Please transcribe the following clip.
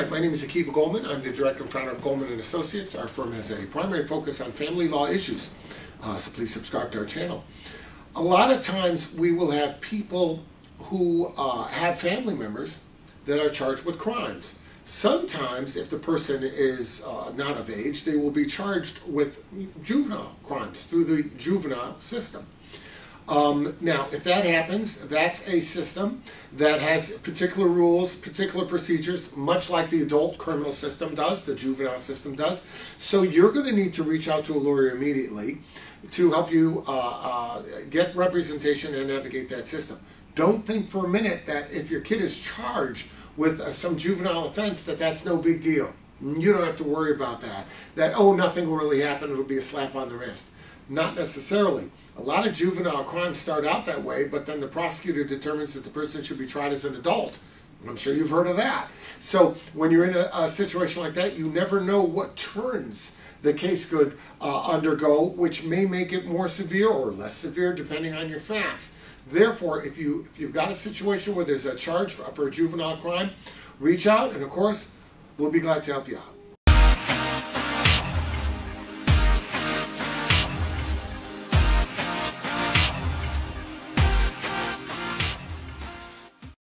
Hi, my name is Akiva Goldman. I'm the director and founder of Goldman and Associates. Our firm has a primary focus on family law issues, uh, so please subscribe to our channel. A lot of times we will have people who uh, have family members that are charged with crimes. Sometimes, if the person is uh, not of age, they will be charged with juvenile crimes through the juvenile system. Um, now, if that happens, that's a system that has particular rules, particular procedures, much like the adult criminal system does, the juvenile system does. So you're going to need to reach out to a lawyer immediately to help you uh, uh, get representation and navigate that system. Don't think for a minute that if your kid is charged with uh, some juvenile offense that that's no big deal. You don't have to worry about that. That, oh, nothing will really happen, it'll be a slap on the wrist. Not necessarily. A lot of juvenile crimes start out that way, but then the prosecutor determines that the person should be tried as an adult. I'm sure you've heard of that. So when you're in a, a situation like that, you never know what turns the case could uh, undergo, which may make it more severe or less severe depending on your facts. Therefore, if you if you've got a situation where there's a charge for, for a juvenile crime, reach out, and of course, we'll be glad to help you out.